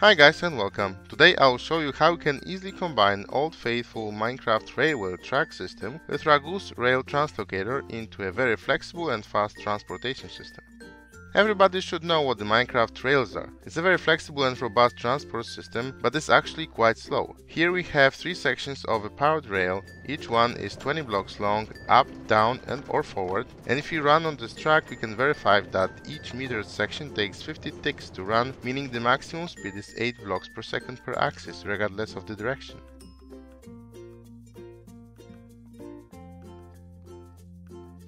Hi guys and welcome. Today I'll show you how you can easily combine old faithful Minecraft railway track system with Ragou's rail translocator into a very flexible and fast transportation system. Everybody should know what the Minecraft rails are. It's a very flexible and robust transport system, but it's actually quite slow. Here we have three sections of a powered rail, each one is 20 blocks long, up, down and or forward, and if you run on this track we can verify that each metered section takes 50 ticks to run, meaning the maximum speed is 8 blocks per second per axis, regardless of the direction.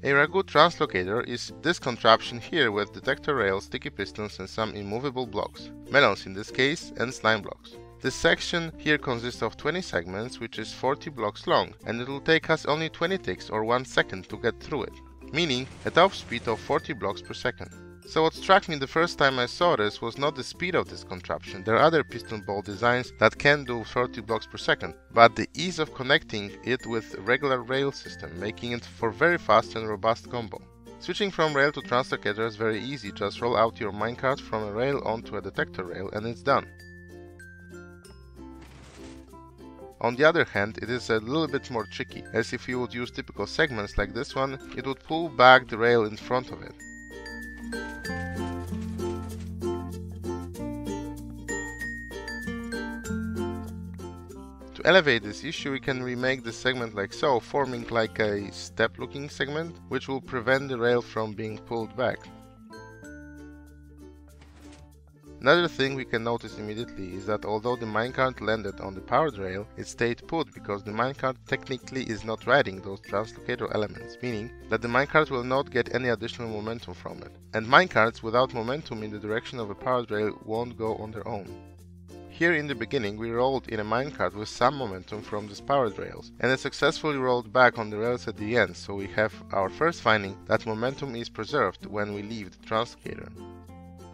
A Ragou translocator is this contraption here with detector rails, sticky pistons and some immovable blocks, melons in this case, and slime blocks. This section here consists of 20 segments which is 40 blocks long and it will take us only 20 ticks or 1 second to get through it, meaning a top speed of 40 blocks per second. So what struck me the first time I saw this was not the speed of this contraption, there are other piston bolt designs that can do 30 blocks per second, but the ease of connecting it with regular rail system, making it for very fast and robust combo. Switching from rail to translocator is very easy, just roll out your minecart from a rail onto a detector rail and it's done. On the other hand, it is a little bit more tricky, as if you would use typical segments like this one, it would pull back the rail in front of it. To elevate this issue, we can remake the segment like so, forming like a step looking segment, which will prevent the rail from being pulled back. Another thing we can notice immediately is that although the minecart landed on the powered rail, it stayed put because the minecart technically is not riding those translocator elements, meaning that the minecart will not get any additional momentum from it. And minecarts without momentum in the direction of a powered rail won't go on their own. Here in the beginning we rolled in a minecart with some momentum from the powered rails and it successfully rolled back on the rails at the end so we have our first finding that momentum is preserved when we leave the translocator.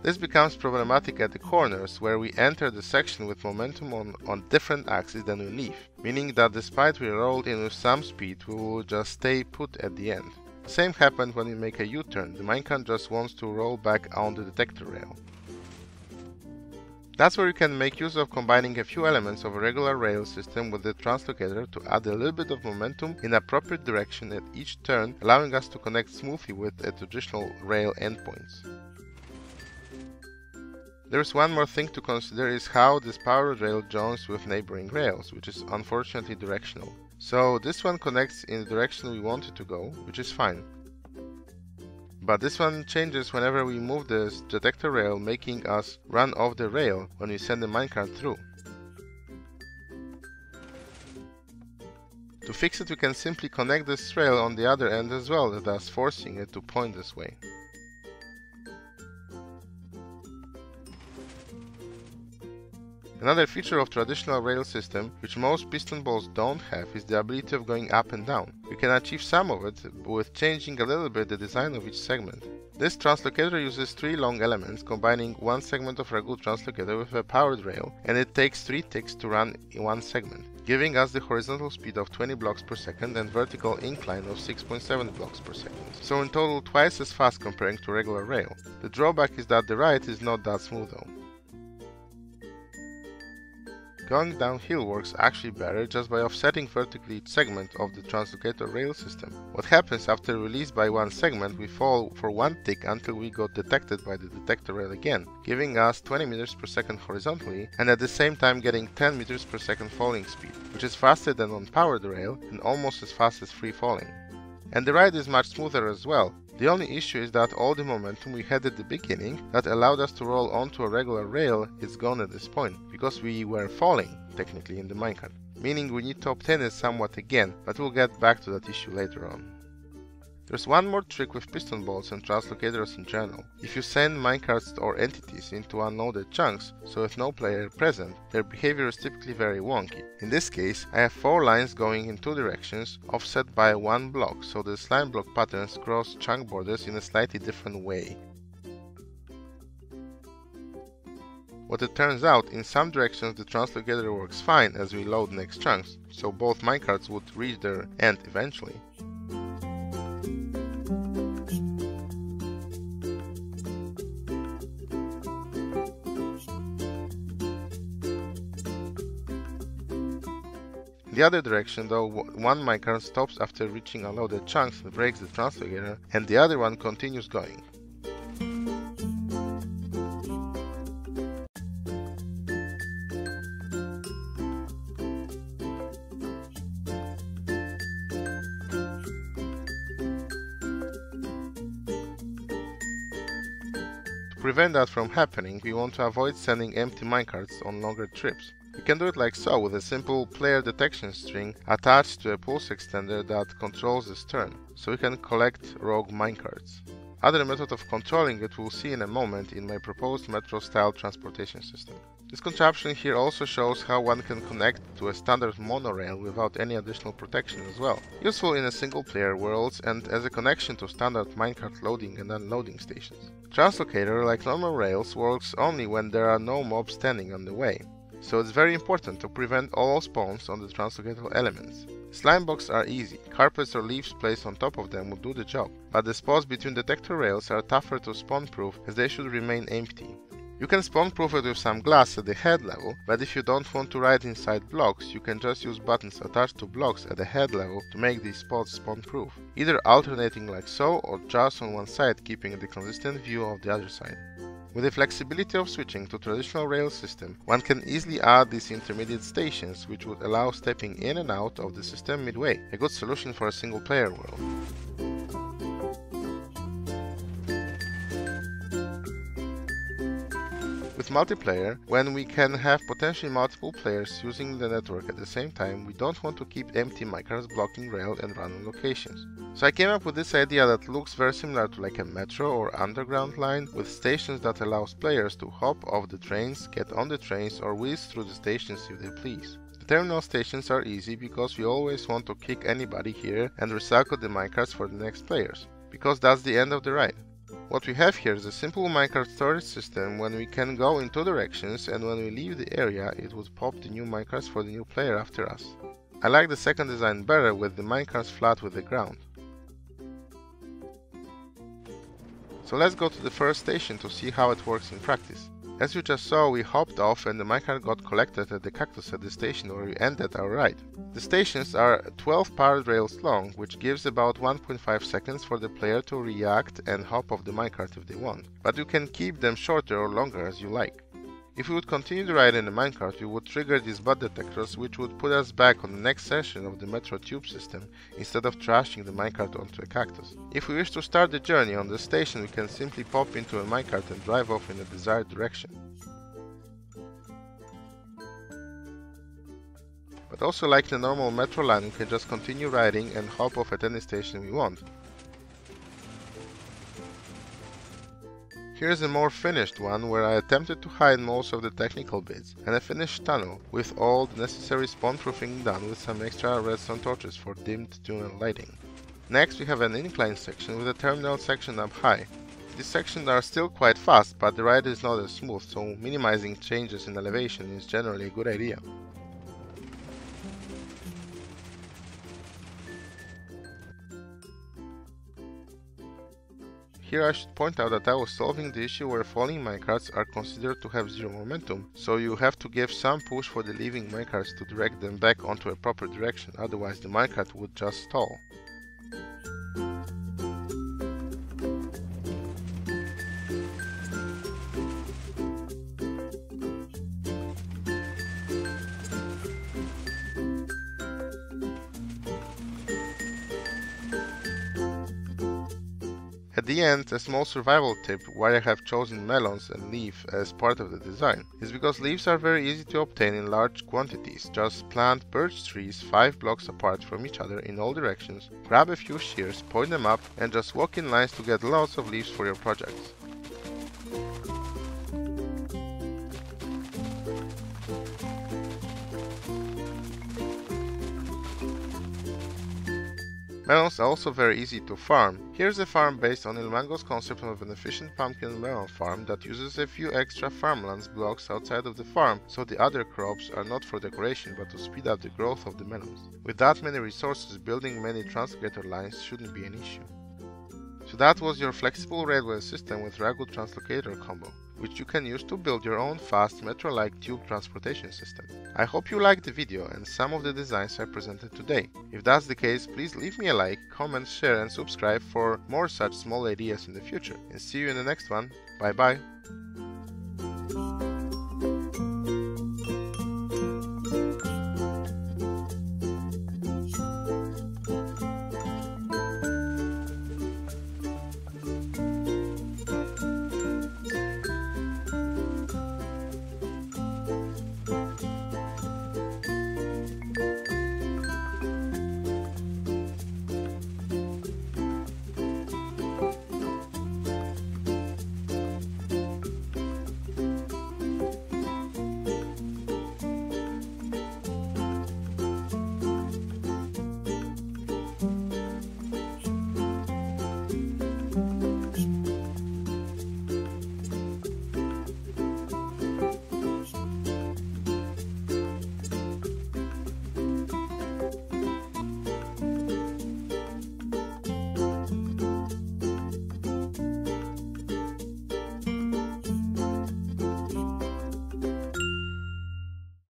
This becomes problematic at the corners where we enter the section with momentum on, on different axes than we leave, meaning that despite we rolled in with some speed we will just stay put at the end. Same happened when we make a U-turn, the minecart just wants to roll back on the detector rail. That's where you can make use of combining a few elements of a regular rail system with the translocator to add a little bit of momentum in appropriate direction at each turn, allowing us to connect smoothly with a traditional rail endpoints. There's one more thing to consider is how this power rail joins with neighboring rails, which is unfortunately directional. So this one connects in the direction we want it to go, which is fine. But this one changes whenever we move the detector rail, making us run off the rail when we send the minecart through. To fix it, we can simply connect this rail on the other end as well, thus forcing it to point this way. Another feature of traditional rail system, which most piston bolts don't have, is the ability of going up and down. We can achieve some of it with changing a little bit the design of each segment. This translocator uses three long elements, combining one segment of Ragou translocator with a powered rail, and it takes 3 ticks to run in one segment, giving us the horizontal speed of 20 blocks per second and vertical incline of 6.7 blocks per second. So in total twice as fast comparing to regular rail. The drawback is that the ride is not that smooth though. Going downhill works actually better just by offsetting vertically each segment of the translocator rail system. What happens after release by one segment, we fall for one tick until we got detected by the detector rail again, giving us 20 meters per second horizontally and at the same time getting 10 meters per second falling speed, which is faster than on powered rail and almost as fast as free falling. And the ride is much smoother as well, the only issue is that all the momentum we had at the beginning that allowed us to roll onto a regular rail is gone at this point, because we were falling, technically, in the minecart. Meaning we need to obtain it somewhat again, but we'll get back to that issue later on. There's one more trick with piston bolts and translocators in general. If you send minecarts or entities into unloaded chunks, so with no player present, their behavior is typically very wonky. In this case, I have four lines going in two directions, offset by one block, so the slime block patterns cross chunk borders in a slightly different way. What it turns out, in some directions the translocator works fine as we load next chunks, so both minecarts would reach their end eventually. The other direction though, one minecart stops after reaching unloaded chunks and breaks the translocator, and the other one continues going. To prevent that from happening, we want to avoid sending empty minecarts on longer trips. We can do it like so with a simple player detection string attached to a pulse extender that controls this turn, so we can collect rogue minecarts. Other method of controlling it we'll see in a moment in my proposed metro style transportation system. This contraption here also shows how one can connect to a standard monorail without any additional protection as well. Useful in a single player world and as a connection to standard minecart loading and unloading stations. Translocator, like normal rails, works only when there are no mobs standing on the way so it's very important to prevent all spawns on the translocator elements. Slime blocks are easy, carpets or leaves placed on top of them will do the job, but the spots between detector rails are tougher to spawn proof as they should remain empty. You can spawn proof it with some glass at the head level, but if you don't want to ride inside blocks, you can just use buttons attached to blocks at the head level to make these spots spawn proof, either alternating like so or just on one side keeping the consistent view of the other side. With the flexibility of switching to traditional rail system, one can easily add these intermediate stations which would allow stepping in and out of the system midway, a good solution for a single player world. With multiplayer, when we can have potentially multiple players using the network at the same time, we don't want to keep empty minecarts blocking rail and random locations. So I came up with this idea that looks very similar to like a metro or underground line with stations that allows players to hop off the trains, get on the trains or whiz through the stations if they please. The terminal stations are easy because we always want to kick anybody here and recycle the minecarts for the next players, because that's the end of the ride. What we have here is a simple minecart storage system when we can go in two directions and when we leave the area it would pop the new minecarts for the new player after us. I like the second design better with the minecarts flat with the ground. So let's go to the first station to see how it works in practice. As you just saw, we hopped off and the minecart got collected at the cactus at the station where we ended our ride. The stations are 12 powered rails long, which gives about 1.5 seconds for the player to react and hop off the minecart if they want, but you can keep them shorter or longer as you like. If we would continue the ride in the minecart, we would trigger these butt detectors which would put us back on the next session of the Metro Tube system instead of trashing the minecart onto a cactus. If we wish to start the journey on the station, we can simply pop into a minecart and drive off in the desired direction. But also like the normal metro line, we can just continue riding and hop off at any station we want. Here's a more finished one where I attempted to hide most of the technical bits and a finished tunnel with all the necessary spawn proofing done with some extra redstone torches for dimmed tunnel lighting. Next we have an incline section with a terminal section up high. These sections are still quite fast but the ride is not as smooth so minimizing changes in elevation is generally a good idea. Here I should point out that I was solving the issue where falling minecarts are considered to have zero momentum, so you have to give some push for the leaving minecarts to direct them back onto a proper direction, otherwise the minecart would just stall. At the end, a small survival tip why I have chosen melons and leaf as part of the design is because leaves are very easy to obtain in large quantities. Just plant birch trees 5 blocks apart from each other in all directions, grab a few shears, point them up and just walk in lines to get lots of leaves for your projects. Melons are also very easy to farm. Here's a farm based on Ilmango's concept of an efficient pumpkin melon farm that uses a few extra farmlands blocks outside of the farm so the other crops are not for decoration but to speed up the growth of the melons. With that many resources, building many translocator lines shouldn't be an issue. So that was your flexible railway system with Ragou translocator combo. Which you can use to build your own fast metro-like tube transportation system. I hope you liked the video and some of the designs I presented today. If that's the case, please leave me a like, comment, share and subscribe for more such small ideas in the future. And see you in the next one. Bye bye.